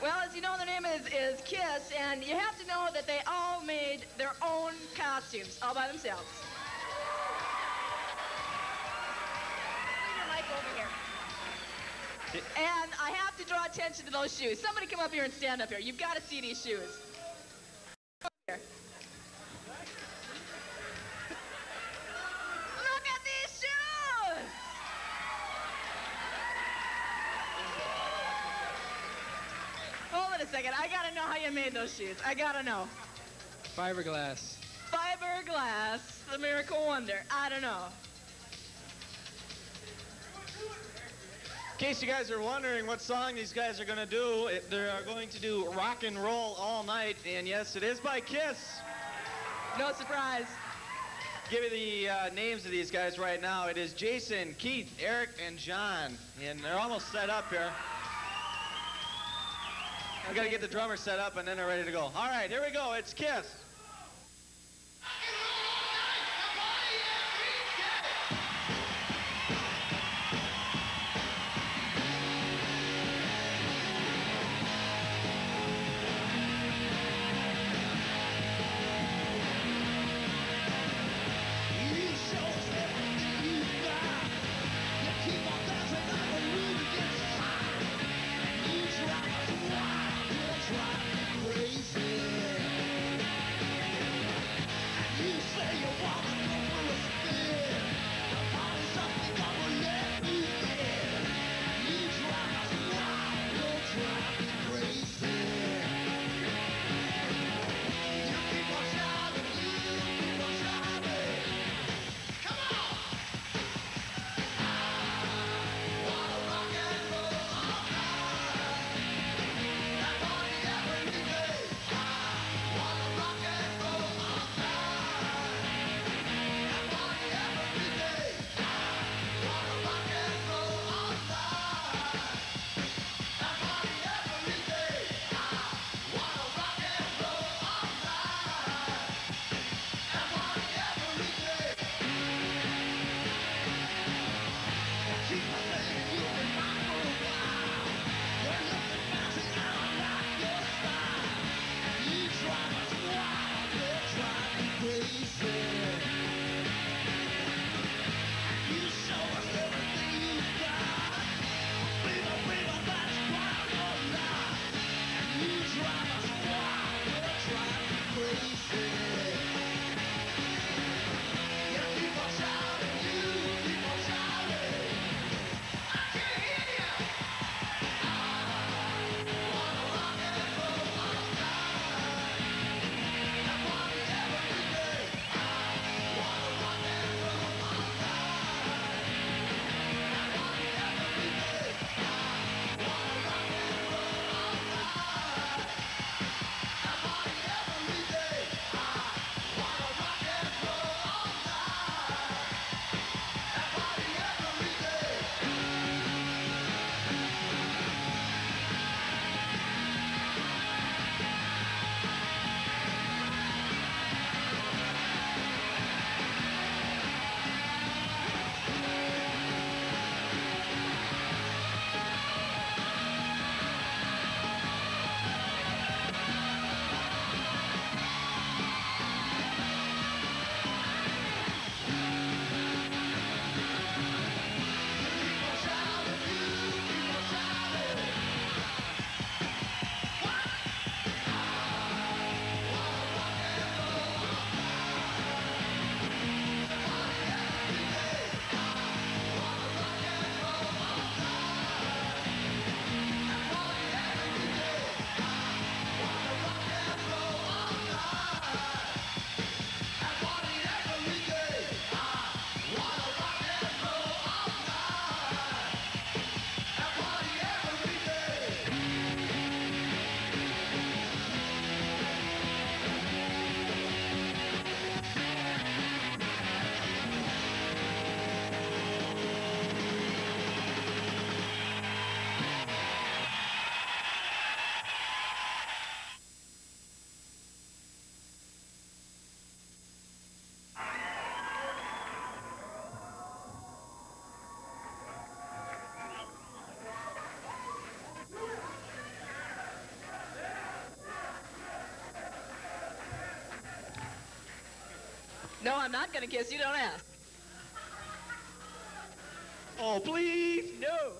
Well, as you know, their name is, is Kiss, and you have to know that they all made their own costumes all by themselves. Leave your mic over here. And I have to draw attention to those shoes. Somebody come up here and stand up here. You've got to see these shoes. Hold it a second. I gotta know how you made those shoes. I gotta know. Fiberglass. Fiberglass, the miracle wonder. I don't know. In case you guys are wondering what song these guys are going to do, they are going to do Rock and Roll All Night, and yes, it is by Kiss. No surprise. Give you the uh, names of these guys right now. It is Jason, Keith, Eric, and John, and they're almost set up here. I got to get the drummer set up, and then they're ready to go. All right, here we go. It's Kiss. where you want No, I'm not going to kiss you. Don't ask. Oh, please. No.